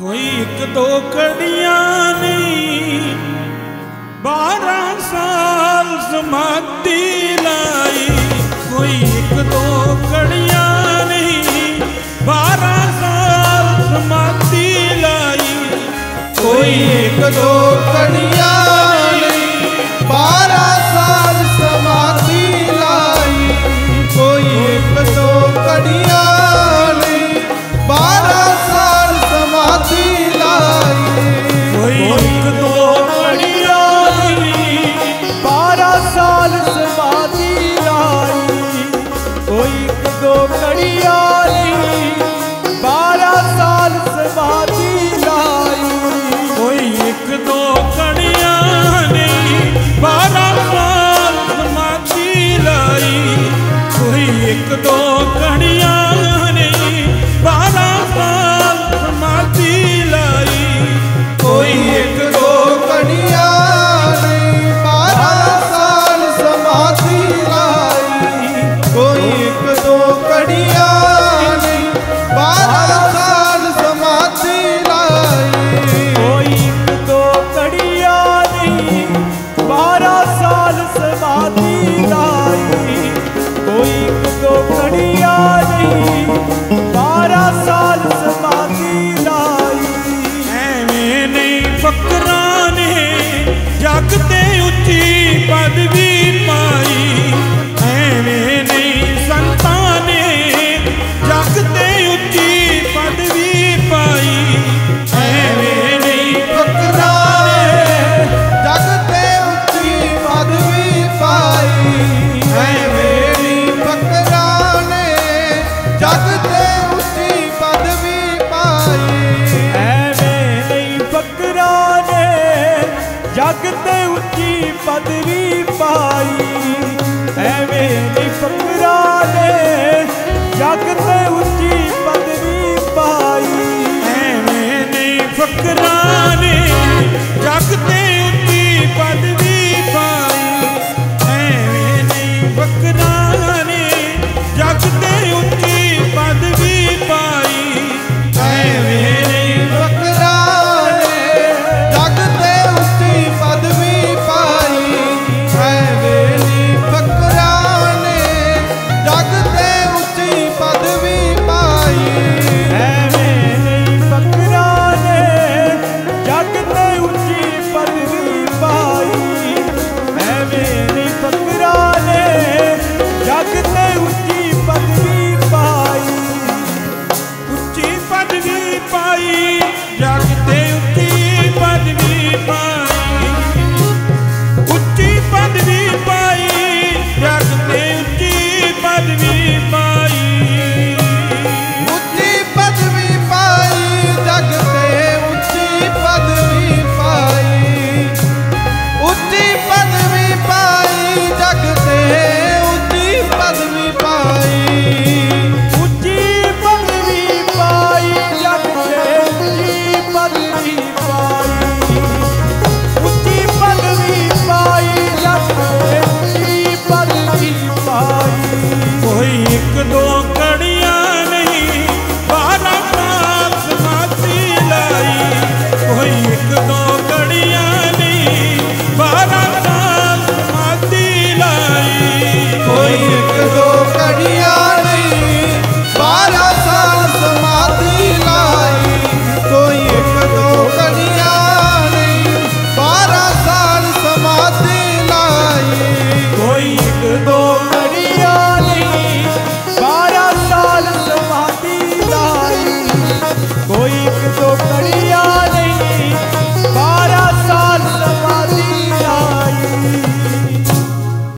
ਕੋਈ ਇੱਕ ਦੋ ਕੜੀਆਂ ਨਹੀਂ। 12 ਸਾਲ ਸਮਾਤੀ ਲਾਈ। ਕੋਈ ਇੱਕ ਦੋ ਕੜੀਆਂ ਨਹੀਂ। 12 ਸਾਲ ਸਮਾਧੀ ਲਾਈ। ਕੋਈ ਇੱਕ ਦੋ ਕੜੀਆਂ ਜਗ ਉੱਚੀ ਪਦਵੀ ਪਾਈ। ਐਵੇਂ ਨੇ ਜਗ ਉੱਚੀ ਪਦਵੀ ਪਾਈ। já que tem.